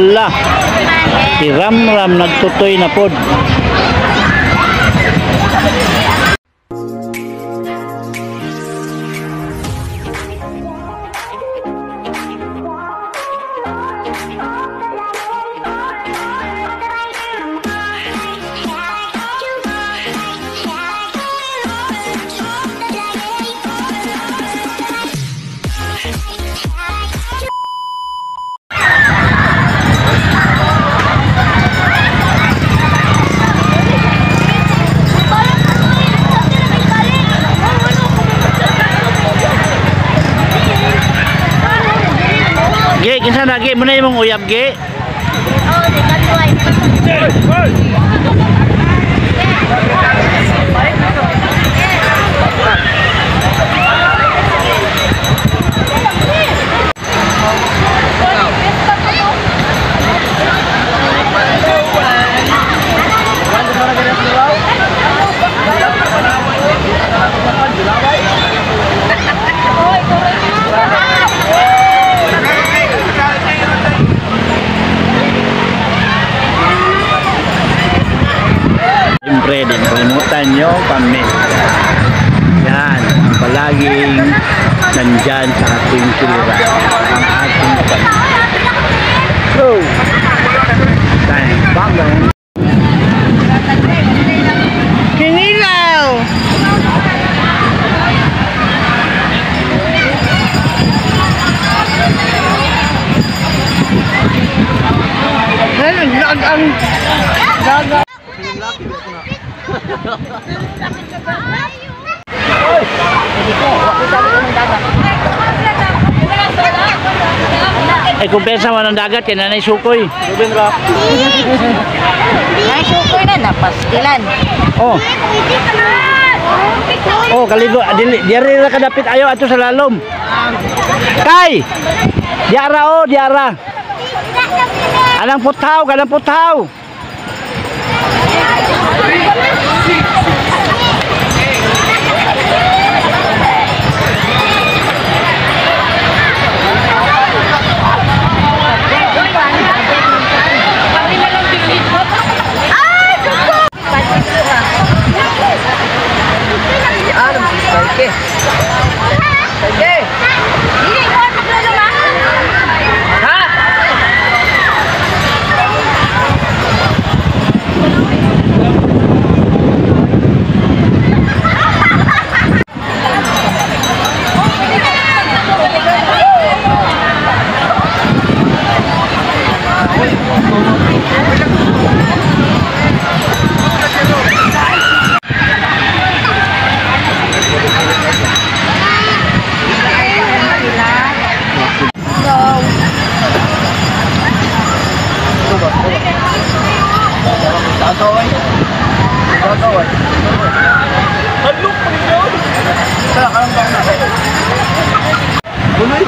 Hala. Si Ramram nagtutoy na pod. Ge, kinsa na ge mo na imong uyab ge? Oh, di ka Siyempre, di kalimutan nyo kami. Yan, palaging nandyan sa ating silira. Ang ating kami. So, time, bangong. Ay, kumpensa mo ng dagat, kaya nanay sukoy. Ruben Rock. Ay, sukoy na, napastilan. Oh, oh, kaligo. Dili, diari na kadapit ayo ato sa lalom. Kay! Diara oh, diara. Anang putaw, kanang putaw. पे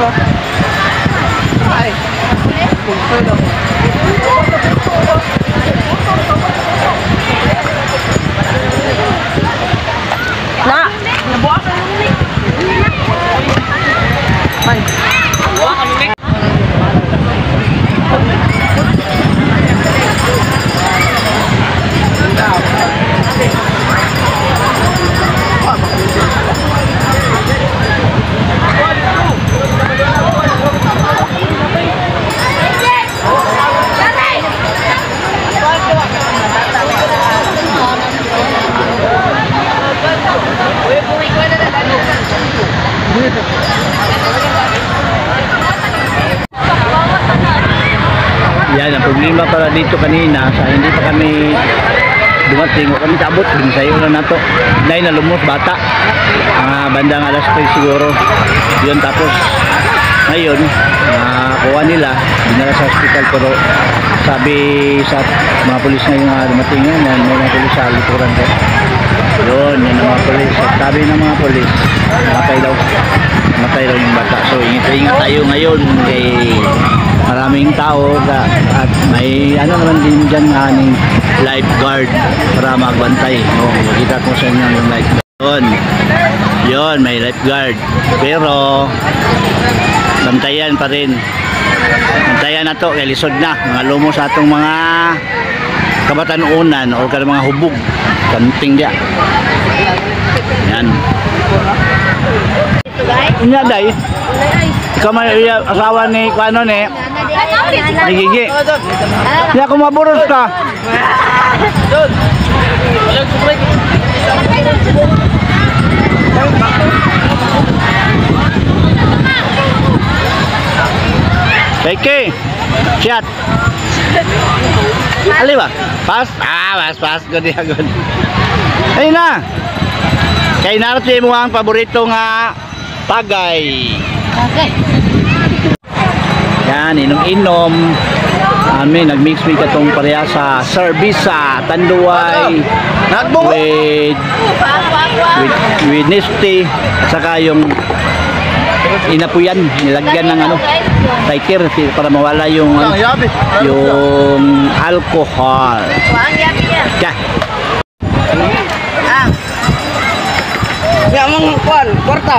Na! Problema pala dito kanina sa hindi pa kami dumating o kami tabot binsayo na nato. Dahil na lumos bata. Mga bandang alas 3 siguro. Yun tapos ngayon nakakuha nila dinala sa hospital pero sabi sa mga polis na yung uh, dumating yan yan may mga polis sa likuran ko. Yun yan ang mga polis sabi ng mga polis matay daw. Matay daw yung bata. So ingat-ingat tayo ngayon kay maraming tao at may ano naman din dyan nga aning lifeguard para magbantay o makita ko sa inyo yung lifeguard yun yun may lifeguard pero bantayan pa rin Antayan na to, lisod na. Mga lumos sa atong mga kabatanunan o kada mga hubog. Kanting dia. Yan. Unya day. Ikaw man iya asawa ni kuano ni ni Gigi. Ya ko maburos ka. Peke. Chat. Ali ba? Pas? Ah, pas, pas. Good, yeah, good. Na. Kay narati mo ang paborito nga tagay. Okay. Yan, inom-inom. Amin, nag-mix me katong pareha sa Servisa, Tanduay, with, with, with at saka yung inapuyan, nilagyan ng ano, tighter para mawala yung ano, yung alcohol. Kaya, Ah. Ya mong kwan, kwarta.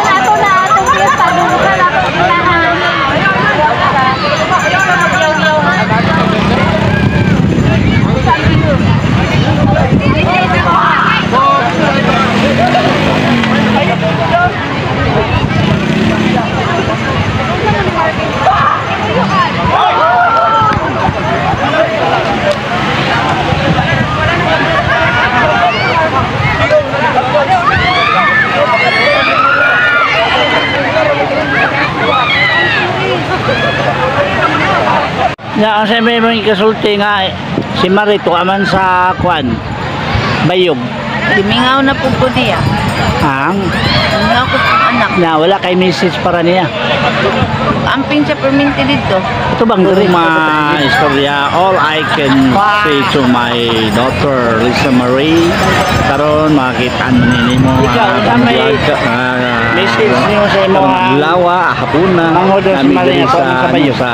na ang siyempre mo ikasulti nga eh, si Marito aman sa kwan, bayog. Dimingaw na po ko niya. Ang Dimingaw ko anak. na wala kay message para niya. Amping sa perminti dito. Ito bang ma istorya. All I can say to my daughter Lisa Marie. Karon makita nini mo message niyo sa imo lawa hapuna. Mangodon si Marie, sa sa bayo. sa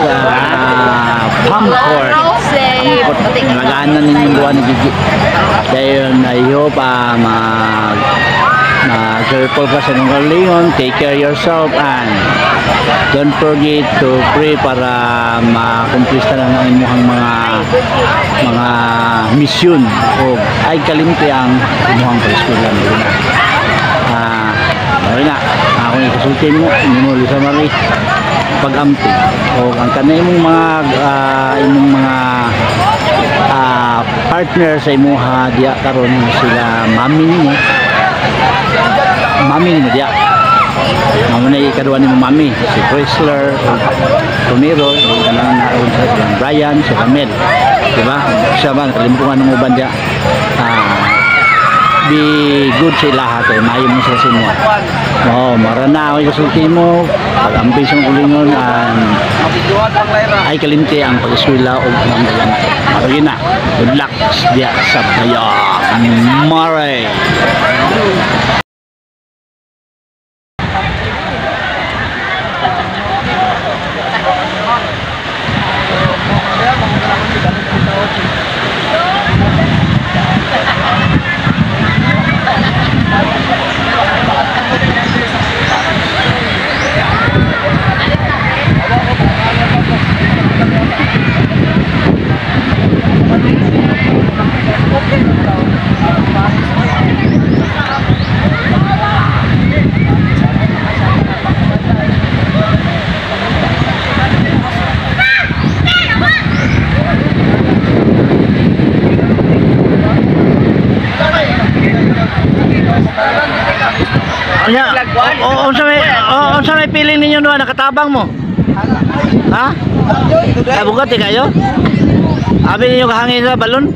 sa Pamcord Safe. Nagaanan ninyo yung buwan ni Gigi. Dahil I hope uh, mag mag-careful ka sa inyong kalingon, take care yourself and don't forget to pray para makumplista lang ang inyong mga mga misyon o ay kalimti ang inyong preskulan. Ah, uh, na, ako yung kasultin mo, hindi mo Lisa Marie pagampi o ang kanay mong mga ah, imong mga ah, partner sa imuha diya karon sila mami nimo mami nimo diya Mamo na ikaduha ni mami si Chrysler Tumiro kanang naroon sa Brian si Ramel di ba siya ba nakalimutan ng uban diya ah be good sa lahat eh mayo mo sa Oo, oh, marana ako kasulti mo pag-ampis ang ulingon and ay kalimti ang pag-eskwela o ang galante. Marami na. Good luck diya sa bayan. Mare. Anya, o o unsa may o pili ninyo duha nakatabang mo? Ha? Ay bugat eh kayo? Abi ninyo kahangin sa balon?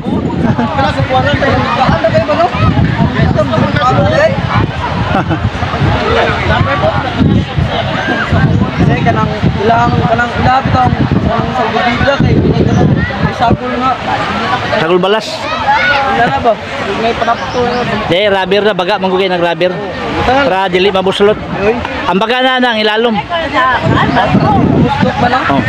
Kasi kanang ilang kanang ilapit ang kanang sa bibigla kay kanang may sagol nga. Sagol balas. Wala na ba? May panapto na. Di, rubber na baga, manggugay ng rubber. Para dili mabuslot. Ang baga na nang ilalom. gusto ba lang? Oh.